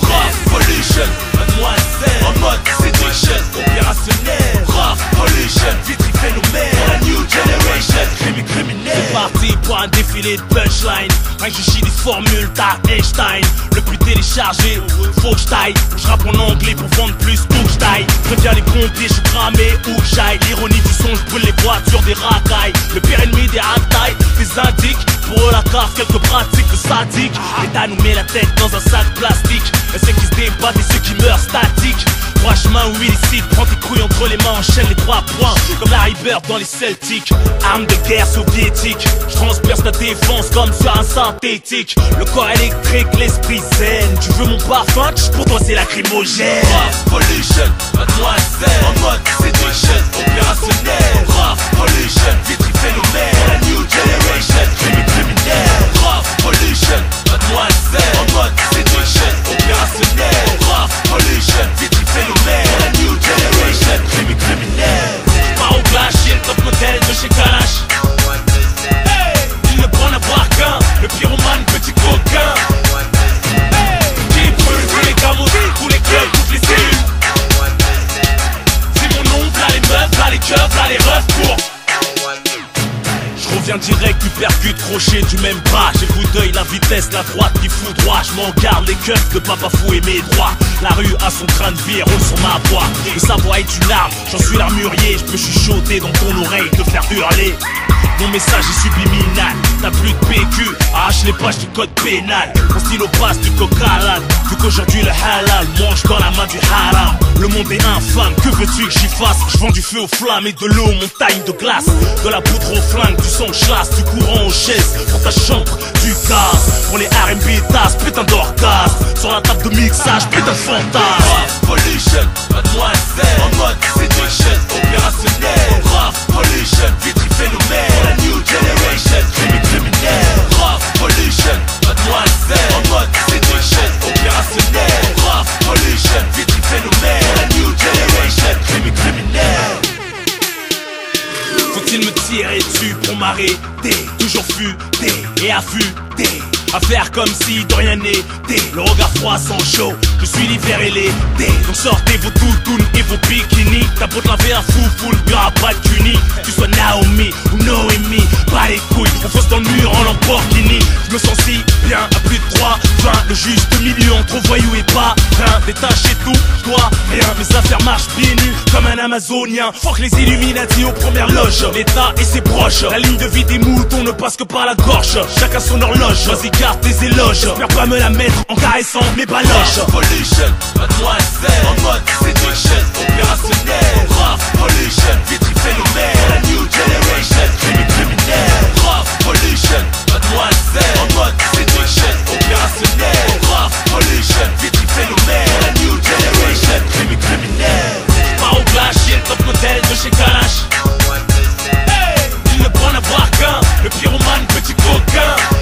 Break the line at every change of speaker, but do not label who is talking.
Rough Pollution, mademoiselle. En mode séduction, opérationnel Rough Pollution, vitri phénomène. La new generation, criminel. C'est parti pour un défilé de punchline Rien que je des formules, t'as Einstein plus téléchargé, faut que j'taille Je rappe en anglais pour vendre plus où j'taille Préviens les pompiers, je cramé où que j'aille. L'ironie du son, je brûle les voitures des racailles. Le pire ennemi des high des indiques. Pour eux la carte, quelques pratiques de sadique L'État nous met la tête dans un sac plastique. Et ceux qui se débattent et ceux qui meurent statiques. Trois chemins où illicite, prends tes couilles entre les mains, enchaîne les trois points. Comme Larry Bird dans les Celtics. Arme de guerre soviétique transperce la défense comme sur un synthétique. Le corps électrique, l'esprit zen. Tu veux mon parfum, pour toi c'est lacrymogène. Rough Pollution, mademoiselle. En mode séduction, opérationnel direct du percute crochet du même bras. J'ai le d'œil, la vitesse, la droite qui fout droit. Je m'en garde les keufs de papa fou et mes droits. La rue a son train de vie sur ma voix Le savoir est une arme, j'en suis l'armurier. Je peux chuchoter dans ton oreille, te faire hurler mon message est subliminal, t'as plus de PQ, arrache les pages du code pénal. Mon stylo passe du halal, vu qu'aujourd'hui le halal mange dans la main du haram. Le monde est infâme, que veux-tu que j'y fasse Je vends du feu aux flammes et de l'eau aux montagnes de glace. De la poudre au flingue, du sang chasse, du courant aux chaises. Pour ta chambre, du gaz. Pour les R&B tasses, putain d'orgasme. Sur la table de mixage, putain de fantasme. Pollution, mademoiselle En mode tirer dessus pour m'arrêter. Toujours futé et affûté à faire comme si de rien n'était. Le regard froid sans chaud. Je suis l'hiver et l'été. Donc sortez vos toutounes et vos bikinis. T'as beau te laver un fou full gras pas de cuni Tu sois Naomi ou Noémie. Pas les couilles. On fonce dans le mur en Lamborghini. Je me sens si bien. À plus de 3 20 Le juste milieu entre voyou et pas Rien détaché tout. Dois rien. Mes affaires marchent pieds nus comme un amazonien. Fuck les Illuminati aux premières loges. L'état et ses proches. La ligne de vie des moutons ne passe que par la gorge. Chacun son horloge. Vas-y regarde tes éloges. J'espère pas me la mettre en caressant mes baloches. Pollution, mademoiselle En mode séduction, opérationnel. Rough pollution, vitrifénomène La new generation, crime criminel. Rough pollution, mademoiselle En mode séduction, opérationnel. Rough pollution, vitrifénomène La new generation, crime criminel. J'pars au clash, y'a le top modèle de chez Kalash. Il ne prend avoir qu'un Le pyromane, petit coquin.